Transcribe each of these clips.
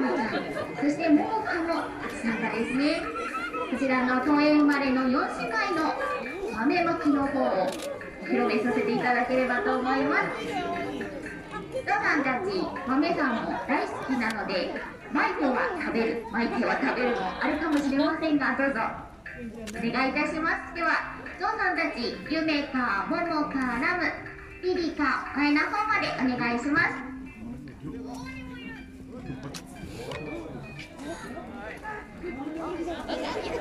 ラムちゃんそしてモモカも参加ですねこちらの東映生まれの4姉妹の豆まきの方をお披露目させていただければと思いますドさんたち豆さんも大好きなので巻いては食べる巻いては食べるもあるかもしれませんがどうぞお願いいたしますではゾウさんたち夢かももかラムリリか前の方までお願いします。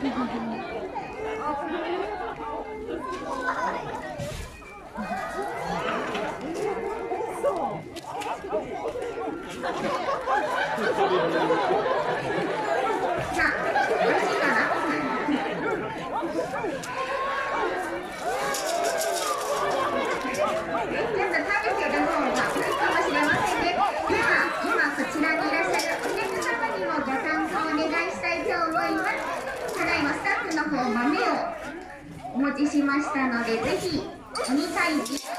さあ、よろしいかなちょっと食べてる方がかもしれませんね。では、今こちらにいらっしゃるお客様にもご参加お願いしたいと思います。ただいまスタッフの方豆をお持ちしましたので、ぜひ鬼退治鬼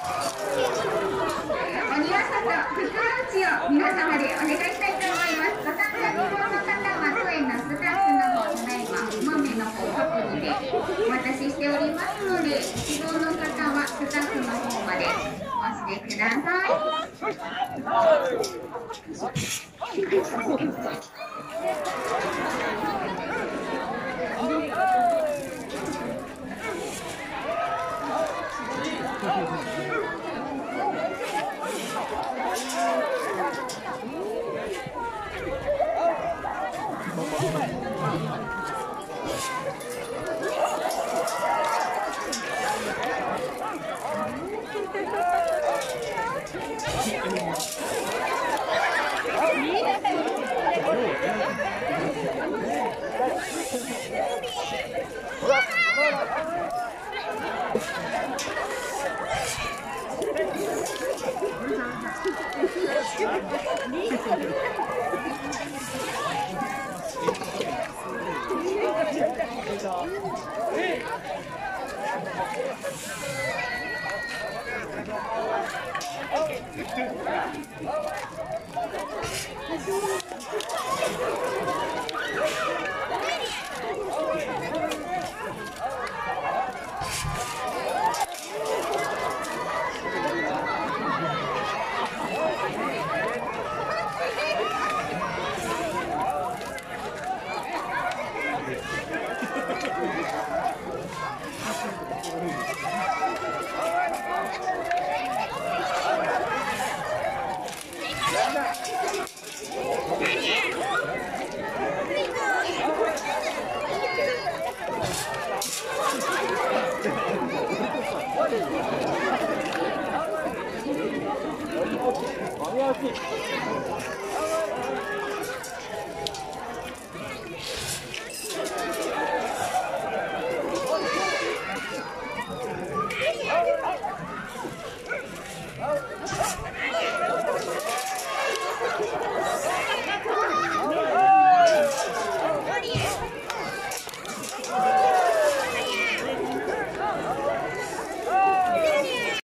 わさと福打ちを皆様でお願いしたいと思います。ご参加希望の方は当園のスタッフの方ただいまお豆の方各自でお渡ししておりますので、希望の方はスタッフの方までおしてください。Oh, my God. 豆 焼き